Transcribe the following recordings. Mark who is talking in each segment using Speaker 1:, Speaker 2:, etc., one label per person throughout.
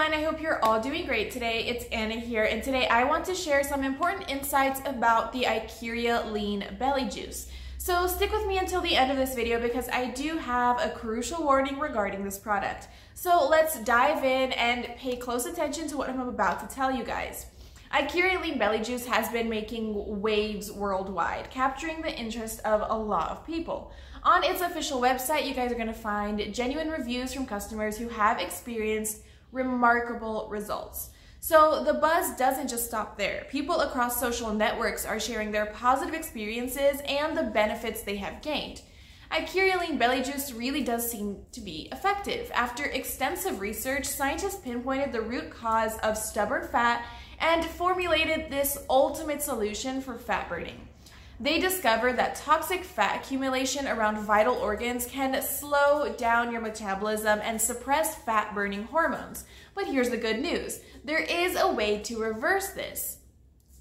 Speaker 1: everyone, I hope you're all doing great today. It's Anna here, and today I want to share some important insights about the Ikaria Lean Belly Juice. So stick with me until the end of this video because I do have a crucial warning regarding this product. So let's dive in and pay close attention to what I'm about to tell you guys. Ikaria Lean Belly Juice has been making waves worldwide, capturing the interest of a lot of people. On its official website, you guys are going to find genuine reviews from customers who have experienced remarkable results. So the buzz doesn't just stop there. People across social networks are sharing their positive experiences and the benefits they have gained. Ikaria Belly Juice really does seem to be effective. After extensive research, scientists pinpointed the root cause of stubborn fat and formulated this ultimate solution for fat burning. They discovered that toxic fat accumulation around vital organs can slow down your metabolism and suppress fat burning hormones. But here's the good news there is a way to reverse this.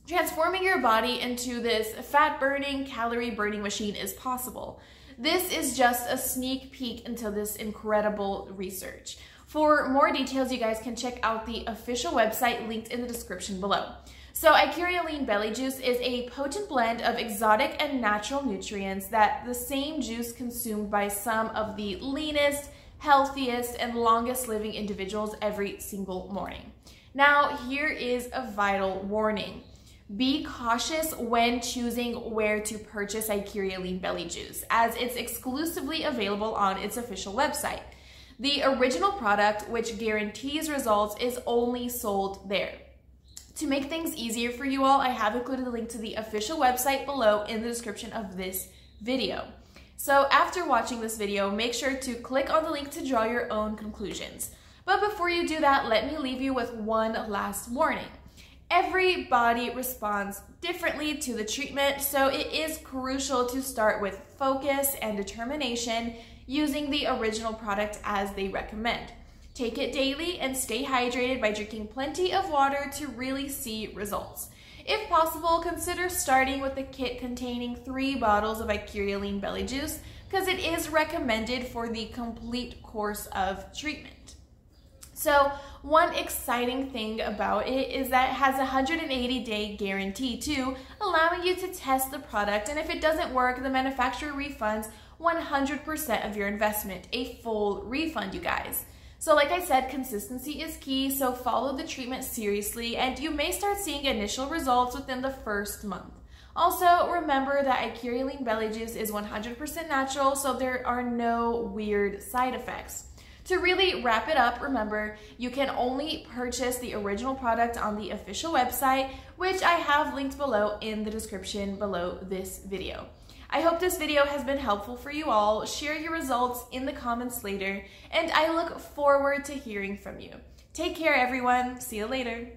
Speaker 1: Transforming your body into this fat burning, calorie burning machine is possible. This is just a sneak peek into this incredible research. For more details, you guys can check out the official website linked in the description below. So Ikaria Belly Juice is a potent blend of exotic and natural nutrients that the same juice consumed by some of the leanest, healthiest, and longest living individuals every single morning. Now, here is a vital warning. Be cautious when choosing where to purchase Ikaria Belly Juice, as it's exclusively available on its official website. The original product, which guarantees results, is only sold there. To make things easier for you all, I have included the link to the official website below in the description of this video. So after watching this video, make sure to click on the link to draw your own conclusions. But before you do that, let me leave you with one last warning. Every body responds differently to the treatment, so it is crucial to start with focus and determination using the original product as they recommend. Take it daily and stay hydrated by drinking plenty of water to really see results. If possible, consider starting with a kit containing three bottles of Ikaria Lean Belly Juice because it is recommended for the complete course of treatment. So one exciting thing about it is that it has a 180 day guarantee too, allowing you to test the product and if it doesn't work, the manufacturer refunds 100% of your investment, a full refund you guys. So like I said, consistency is key, so follow the treatment seriously and you may start seeing initial results within the first month. Also, remember that Ikaria Belly Juice is 100% natural, so there are no weird side effects. To really wrap it up, remember, you can only purchase the original product on the official website, which I have linked below in the description below this video. I hope this video has been helpful for you all. Share your results in the comments later, and I look forward to hearing from you. Take care, everyone. See you later.